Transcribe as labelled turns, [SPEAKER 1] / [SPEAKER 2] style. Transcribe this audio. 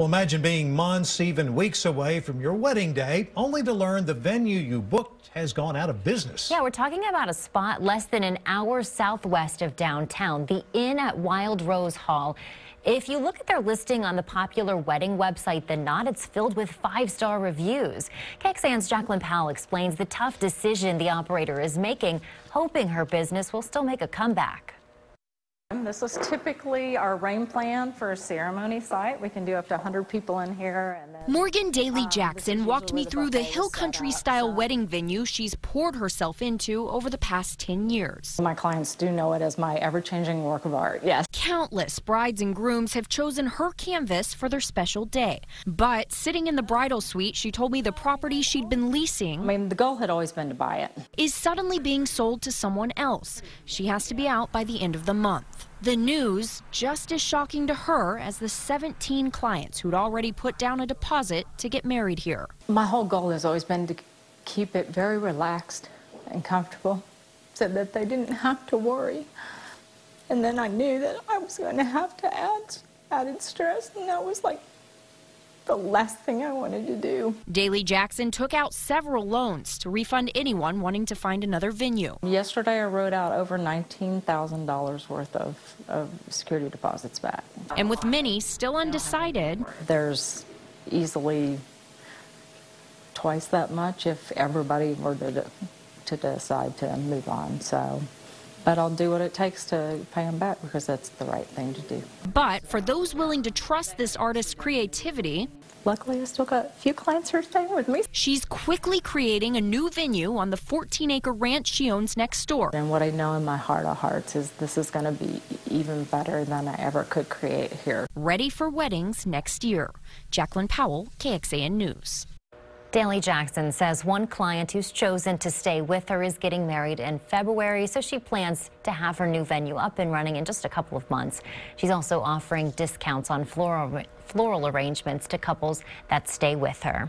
[SPEAKER 1] Well, imagine being months, even weeks away from your wedding day, only to learn the venue you booked has gone out of business.
[SPEAKER 2] Yeah, we're talking about a spot less than an hour southwest of downtown, the Inn at Wild Rose Hall. If you look at their listing on the popular wedding website, The Knot, it's filled with five-star reviews. KXAN's Jacqueline Powell explains the tough decision the operator is making, hoping her business will still make a comeback.
[SPEAKER 3] This is typically our rain plan for a ceremony site. We can do up to 100 people in here.
[SPEAKER 4] Then, Morgan Daly um, Jackson walked me through the hill country style so. wedding venue she's poured herself into over the past 10 years.
[SPEAKER 3] My clients do know it as my ever changing work of art, yes.
[SPEAKER 4] Countless brides and grooms have chosen her canvas for their special day. But sitting in the bridal suite, she told me the property she'd been leasing.
[SPEAKER 3] I mean, the goal had always been to buy it.
[SPEAKER 4] Is suddenly being sold to someone else. She has to be out by the end of the month. The news just as shocking to her as the 17 clients who'd already put down a deposit to get married here.
[SPEAKER 3] My whole goal has always been to keep it very relaxed and comfortable so that they didn't have to worry. And then I knew that I was going to have to add added stress, and that was like the last thing I wanted to do.
[SPEAKER 4] Daly Jackson took out several loans to refund anyone wanting to find another venue.
[SPEAKER 3] Yesterday, I wrote out over $19,000 worth of, of security deposits back.
[SPEAKER 4] And with many still undecided,
[SPEAKER 3] there's easily twice that much if everybody were to, to decide to move on. So but I'll do what it takes to pay them back because that's the right thing to do.
[SPEAKER 4] But for those willing to trust this artist's creativity,
[SPEAKER 3] luckily I still got a few clients who are staying with me.
[SPEAKER 4] She's quickly creating a new venue on the 14-acre ranch she owns next door.
[SPEAKER 3] And what I know in my heart of hearts is this is going to be even better than I ever could create here.
[SPEAKER 4] Ready for weddings next year. Jacqueline Powell, KXAN News.
[SPEAKER 2] Daly Jackson says one client who's chosen to stay with her is getting married in February, so she plans to have her new venue up and running in just a couple of months. She's also offering discounts on floral, floral arrangements to couples that stay with her.